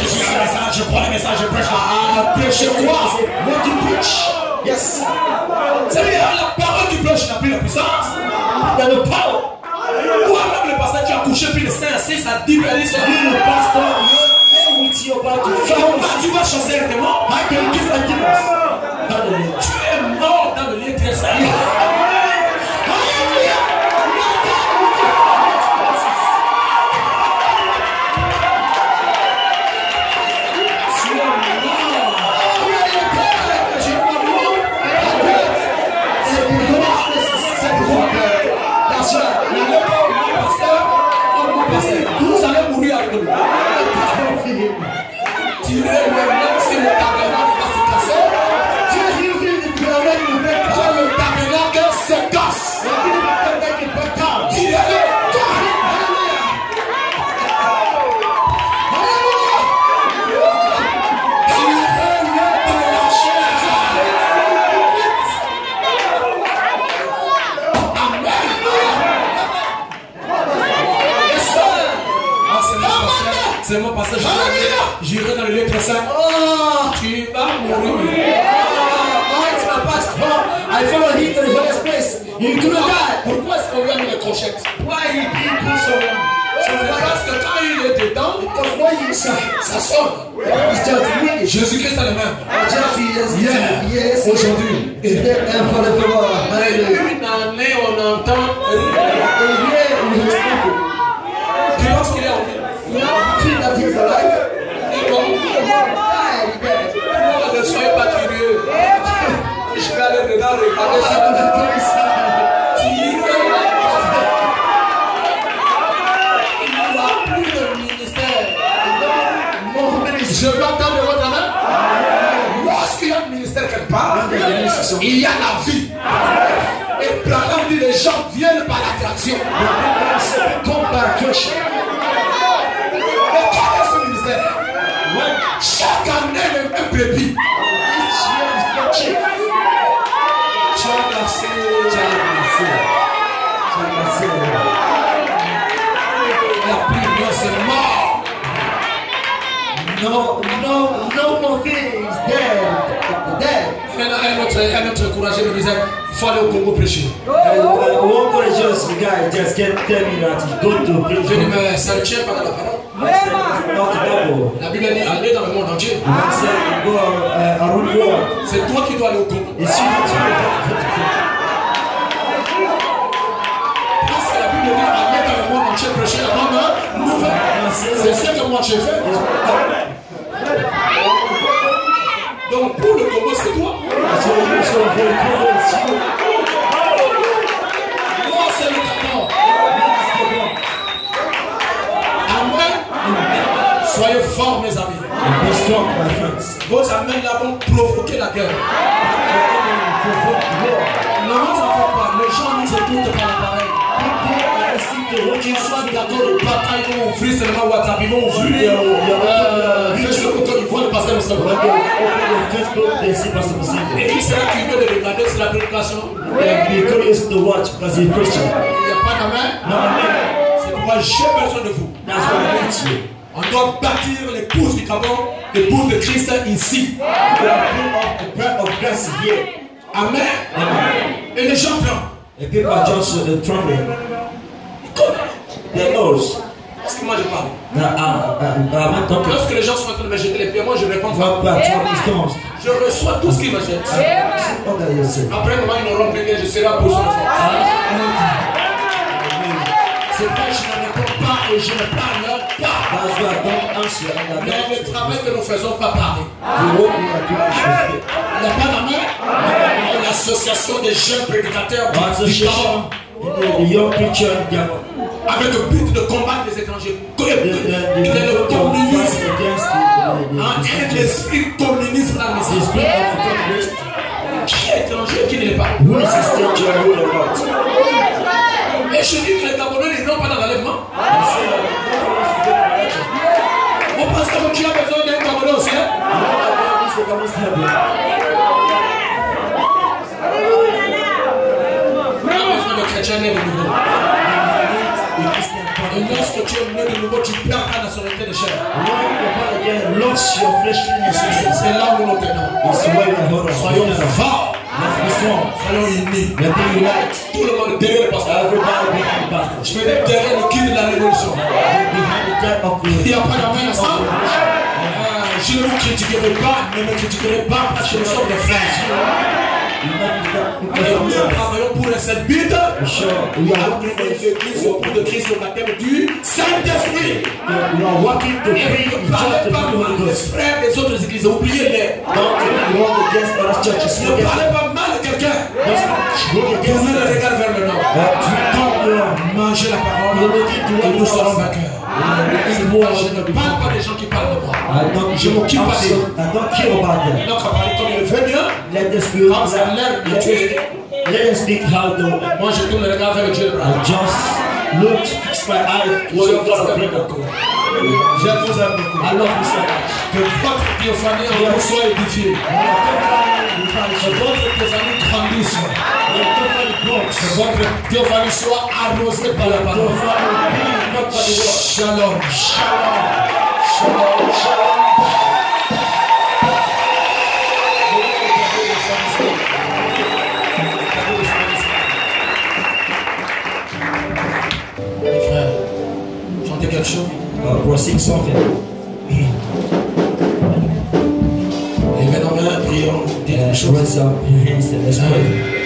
Je suis je prends le message, je prêche. You? Yes. Bien, la parole du puissance. Le pasteur qui a couché plus de 5 à 6 à 10 personnes. You, the pastor, you're with your body. Comment tu vas démon Oh, Tu vas mourir. my pastor? I follow him to the place. You do not die. Pourquoi est-ce qu'on lui a mis les crochettes Why he so C'est parce que quand il est dedans, ça sonne. Jésus-Christ est le même. Hier, yes, aujourd'hui. Une année, on entend. Tu penses qu'il est en vie Feel that he's alive. Il est bon. Die, dead. Oh, Ne soyez pas curieux. Je vais aller dedans regarder ça. Plus de ministère. Je veux entendre votre main. Lorsqu'il y a un ministère quelque part, il y a la vie. Et Branham dit les gens viennent par l'attraction. Back, Josh. Mais Année, le même brebis. Tu as lancé. La prière, c'est mort. No, no, no more things. Dead. Maintenant, un autre, un autre courageux me disait il faut aller au Congo prêcher. Uh, uh, one courageous guy just can't tell me that he go to preach. Je dis mais ça ne tient pas la parole. La Bible dit aller dans le monde entier. Uh, around the world. C'est toi qui dois aller au Congo. It's you that Parce que la Bible dit aller dans le monde entier prêcher la bonne nouvelle. C'est ce que moi j'ai fait. Donc pour le Congo, c'est toi. So, so for the Congo, it's you. Moi, c'est le Gabon. Amen. Soyez forts, mes amis. Vos amens là vont provoquer la guerre. War. Ne faites pas. Les gens nous écoutent par l'appareil. Qu'ils soient ou pas, quand ils vont ouvrir seulement WhatsApp, ils vont ouvrir euh, Facebook quand ils voient le the Facebook, Musingo. Et qui sera curieux de regarder sur la prédication? Be curious to watch because he's Christian. Il n'y a pas d'amen. No, amen. C'est pourquoi j'ai besoin de vous. On doit bâtir l'épouse du Gabon, l'épouse de Christ ici. We are built up the bread of grace here. Amen. Amen. Et les gens pleurent. The people are just uh, trembling. Parce que moi je parle. Lorsque les gens sont en train de me jeter les pierres, moi je réponds. Je reçois tout ce qu'ils me jettent. Après, moi, ils n'auront plus rien, je serai à bout de force. C'est pas que je ne réponds pas et je ne parle Mais le travail que nous faisons pas parler. do what we are doing is respect. Il n'y a pas d'amen. L'association des jeunes prédicateurs du Gabon avec le but de combattre les étrangers. Il est le communisme. et l'esprit communiste dans les. Qui est étranger et qui ne l'est pas? Et je dis que les Gabonais n'iront pas dans l'enlèvement. You say that the communist will get righteous. Vous pensez que tu as besoin d'un Gabonais aussi hein? You know that God is the communist helper. On a besoin de nouveau. Lorsque tu es né de nouveau, tu ta nationalité de chair. C'est là où nous tenons. Soyons forts. Soyons unis. Tout le monde derrière le pasteur. Je vais dire derrière le kid de la révolution. Il n'y a pas d'amen à ça. Je ne vous critiquerai pas, ne me critiquerai pas parce que nous sommes des frères. Et nous travaillons pour cette. Sure, we are nous for l'église au bout de Christ au baptême du Saint-Esprit. we are working to Et ne the parlez pas the mal des frères des autres églises, oubliez-les. Don't work against other churches. Ne parlez pas mal de quelqu'un. Tournez le regard vers le nord. Mangez la parole et nous serons vainqueurs. Je ne parle pas des gens qui parlent de moi. I don't Je m'occupe pas about them. Donc, parler comme il us be Comme ça, l'air de to Moi, je tourne le regard vers Dieu I just look fix my eye to the God of. Je vous aime beaucoup. I love you. Que votre théophanie soit édifiée. Que votre théophanie grandisse. Que votre théophanie soit arrosée par la parole. Shalom. Shalom. Shalom. Shalom. quelque chose nos mains, prions, dites Uh, une chose. raise up your hands and let's pray.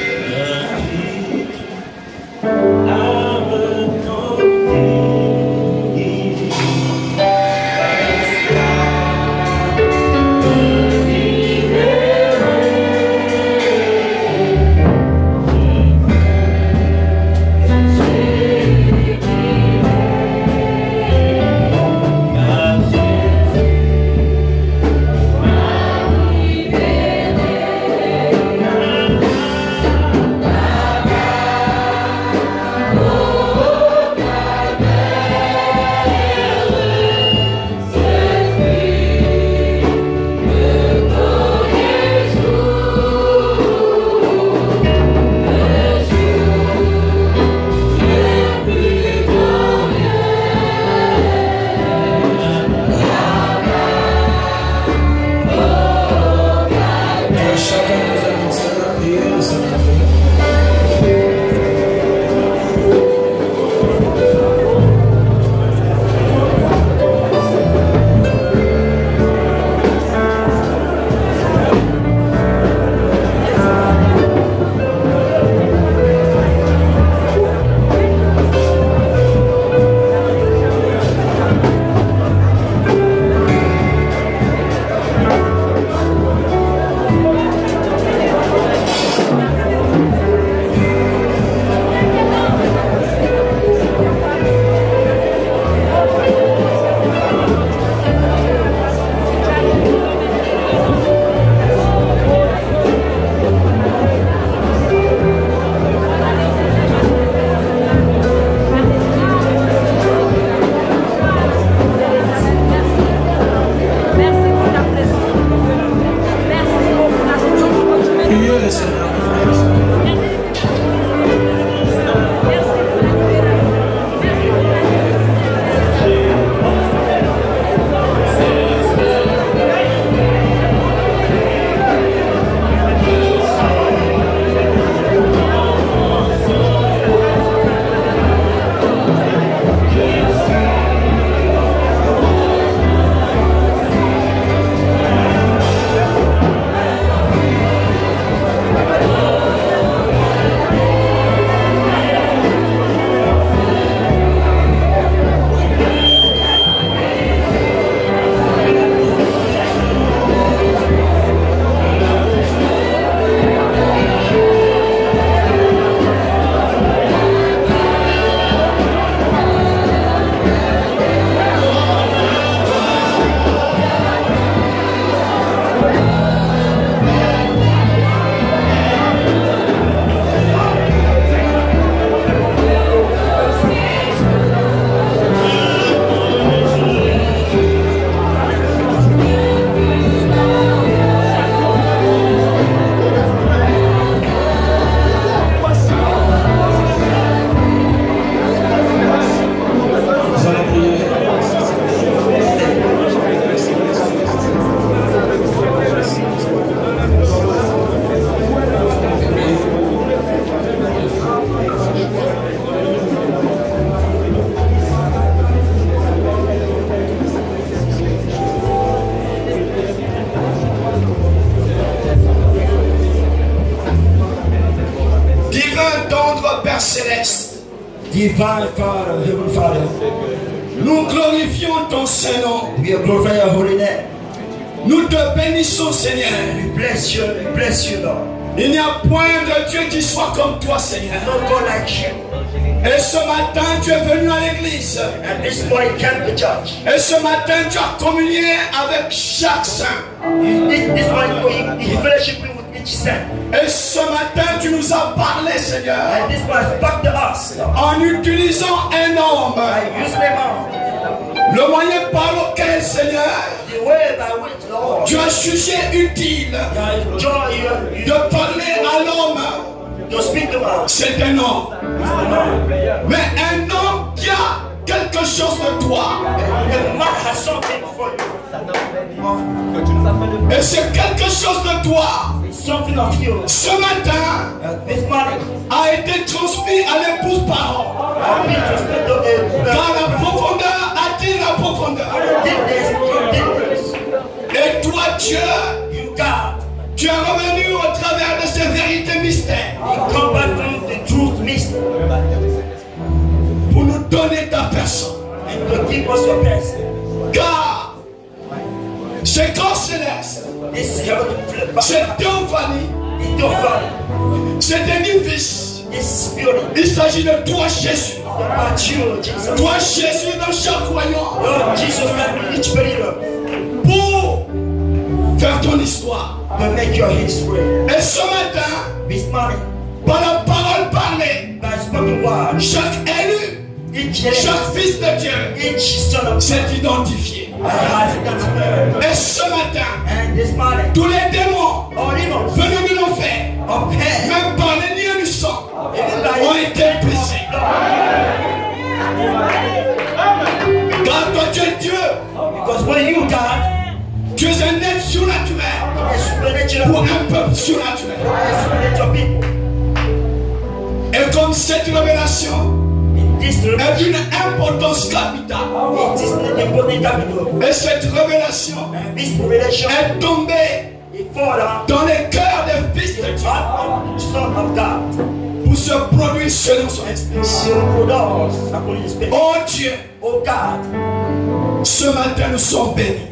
Divine Father, Heavenly Father, nous glorifions ton Saint-Nom. we glorify your holy name. Nous te bénissons, Seigneur. We bless you, we bless you, Lord. Il n'y a point de Dieu qui soit comme toi, Seigneur. No God like you. Et ce matin, tu es venu à l'église. Et ce matin, tu as communié avec chaque saint. Et ce nous as parlé, Seigneur, And this one spoke to us, Lord. en utilisant un homme. Le moyen par lequel, Seigneur, tu as jugé utile de parler à l'homme, c'est un homme. Mais un homme qui a quelque chose de toi. Et c'est quelque chose de toi. Ce matin A été transmis à l'épouse a Dans la profondeur, attire la profondeur. Et toi, Dieu, tu es revenu au travers de ces vérités mystères. Pour nous donner ta personne. Car ces corps c'est planet, théophanie, c'est this spirit, Il s'agit de toi, Jésus. Toi, Jésus, dans chaque croyant, pour faire ton histoire. Et ce matin, par la parole parlée, chaque élu, chaque fils de Dieu s'est identifié. Et ce matin, And this morning, tous les démons venus de l'enfer, même par les liens du sang, ont été brisés. Car toi, tu es Dieu. Because when you God, Tu es un être surnaturel pour un peuple surnaturel. Et comme cette révélation est d'une importance capitale, capital. et cette révélation est tombée dans les cœurs des fils de Dieu of God. pour se produire selon son esprit. Oh Dieu, Oh God, ce matin nous sommes bénis.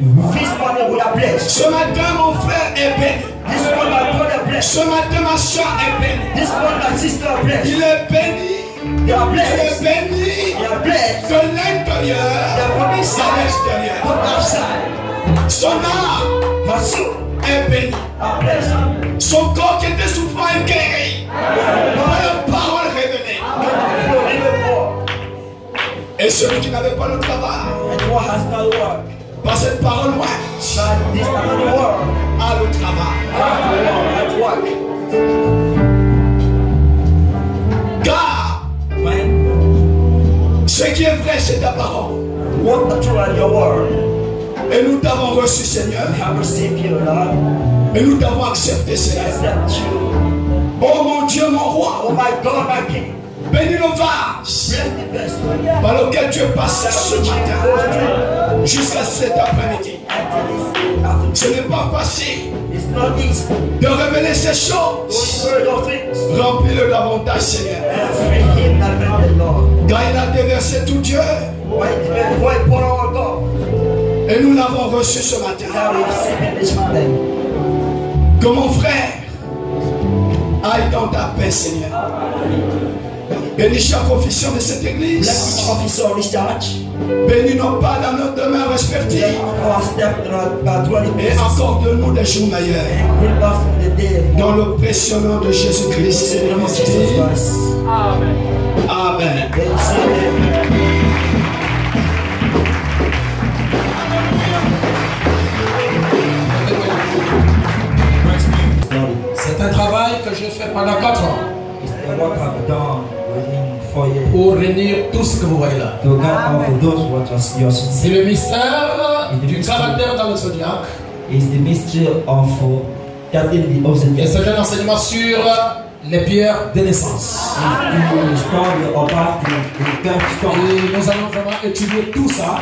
Ce matin mon frère est béni. Ce matin ma soeur est bénie. Il est béni. Blessed. béni They are blessed. from inside, l'extérieur. from outside. Son âme est blessed. Son corps qui était souffrant est guéri par la parole révélée. Et celui qui n'avait pas le travail, par cette parole, ouais, a le travail. Est vrai, c'est ta parole. true are your word Et nous t'avons reçu, Seigneur. have received you, Lord. Et nous t'avons accepté, Seigneur. Accept you. Oh mon Dieu, mon roi, Oh my God, my King. bénis le vase par lequel tu es passé ce matin jusqu'à cet après-midi. Ce n'est pas facile. De révéler ces choses. Remplis-le davantage, Seigneur. And free him that made the Lord. Car il a déversé tout Dieu. Et nous l'avons reçu ce matin. Que mon frère aille dans ta paix, Seigneur. Bénis chaque officier de cette église. Bénis nos pas dans nos demeures respectives. Et accorde-nous des jours meilleurs. Dans le précieux nom de Jésus-Christ. Amen. Amen. C'est un travail que j'ai fait pendant 4 ans pour réunir tout ce que vous voyez là. C'est le mystère du caractère dans le zodiaque. Is the mystery of uh, Et c'est un enseignement sur les pierres de naissance. Et nous allons vraiment étudier tout ça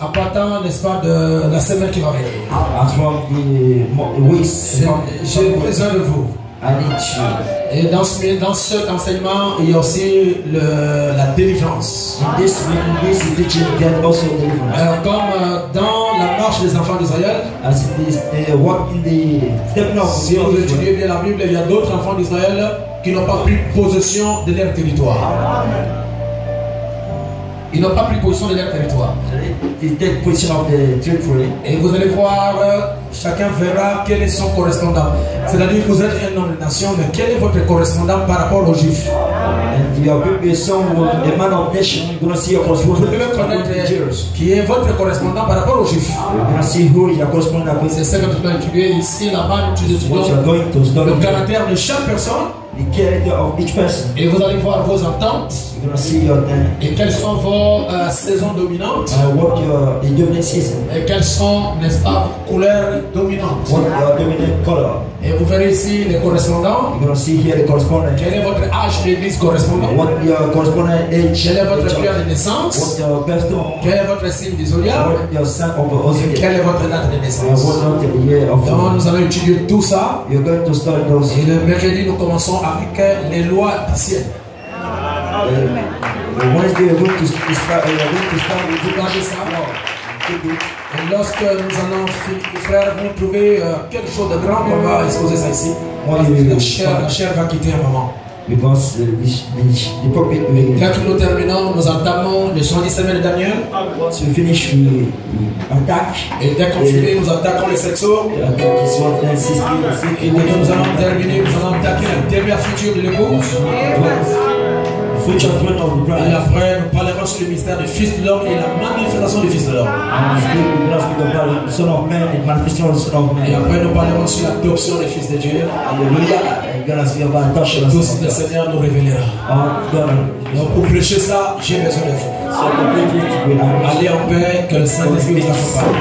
en partant, n'est-ce pas, de la semaine qui va venir? J'ai besoin de vous. Et dans, ce, dans cet enseignement, il y a aussi le- la délivrance. In this in this teaching get also deliverance. Alors, comme euh, dans la marche des enfants d'Israël, As in the of si vous the étudiez bien la Bible, il y a d'autres enfants d'Israël qui n'ont pas pris possession de leur territoire. Ils n'ont pas pris possession de leur territoire. the take position of the territory. Et vous allez voir, euh, chacun verra quel est son correspondant. C'est-à-dire que vous êtes un homme de nation, mais quel est votre correspondant par rapport aux Juifs? To see your Vous correspondent devez connaître Jews. qui est votre correspondant par rapport aux Juifs. C'est ça que tu dois étudier ici, là-bas, tu étudies le caractère de chaque personne The character of each person. et vous allez voir vos ententes You're gonna see your thing. et quelles sont vos euh, saisons dominantes? Uh, what your the dominant season. et quelles sont, n'est-ce pas, vos couleurs dominantes? What your dominant color. Et vous verrez ici les correspondants. You're gonna see here the correspondent. Quel est votre âge d'église correspondant What your correspondent age. Quelle est votre couleur de naissance? What your birthstone. Quel est votre signe du zodiaque? What your sign of the zodiac? Quelle est votre date de naissance? what not the year of Donc nous allons étudier tout ça. You're going to start those. Et le mercredi, nous commençons avec euh, les lois du ciel. Uh, the Wednesday you're going to start. Uh, you're going to start with Vous gardez ça. the Et lorsque nous allons frères, vous trouvez euh, quelque chose de grand, on va exposer ça ici. La chair, la chair va quitter un moment. because the, the, the prophet will Dès que nous terminons, nous entamons le 70 semaines de Daniel. finish we, attack. Et dès qu'on finit, nous attaquons les sept sceaux. The attack is what then 60, Et dès que nous allons terminer, nous allons attaquer la dernière future de l'épouse. Et après, nous parlerons sur le mystère du Fils de l'homme et la manifestation du Fils de l'homme. Of Et après, nous parlerons sur l'adoption des fils de Dieu. Touch Tout ce que le Seigneur nous révélera. God. Donc, pour prêcher ça, j'ai besoin de vous. Allez en paix, que le Saint-Esprit vous accompagne.